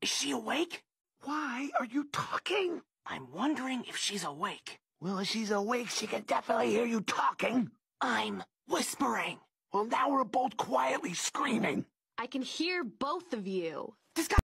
Is she awake? Why are you talking? I'm wondering if she's awake. Well, if she's awake, she can definitely hear you talking. I'm whispering. Well, now we're both quietly screaming. I can hear both of you. This guy